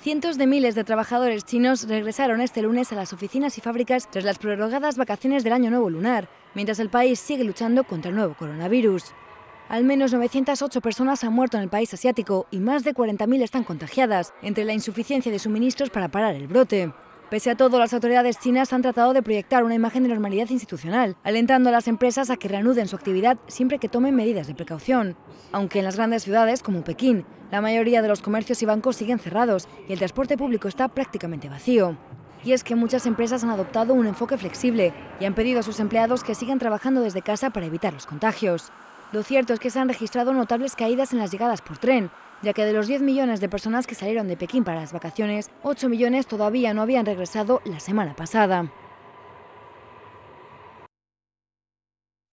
Cientos de miles de trabajadores chinos regresaron este lunes a las oficinas y fábricas tras las prorrogadas vacaciones del Año Nuevo Lunar, mientras el país sigue luchando contra el nuevo coronavirus. Al menos 908 personas han muerto en el país asiático y más de 40.000 están contagiadas, entre la insuficiencia de suministros para parar el brote. Pese a todo, las autoridades chinas han tratado de proyectar una imagen de normalidad institucional, alentando a las empresas a que reanuden su actividad siempre que tomen medidas de precaución. Aunque en las grandes ciudades, como Pekín, la mayoría de los comercios y bancos siguen cerrados y el transporte público está prácticamente vacío. Y es que muchas empresas han adoptado un enfoque flexible y han pedido a sus empleados que sigan trabajando desde casa para evitar los contagios. Lo cierto es que se han registrado notables caídas en las llegadas por tren, ya que de los 10 millones de personas que salieron de Pekín para las vacaciones, 8 millones todavía no habían regresado la semana pasada.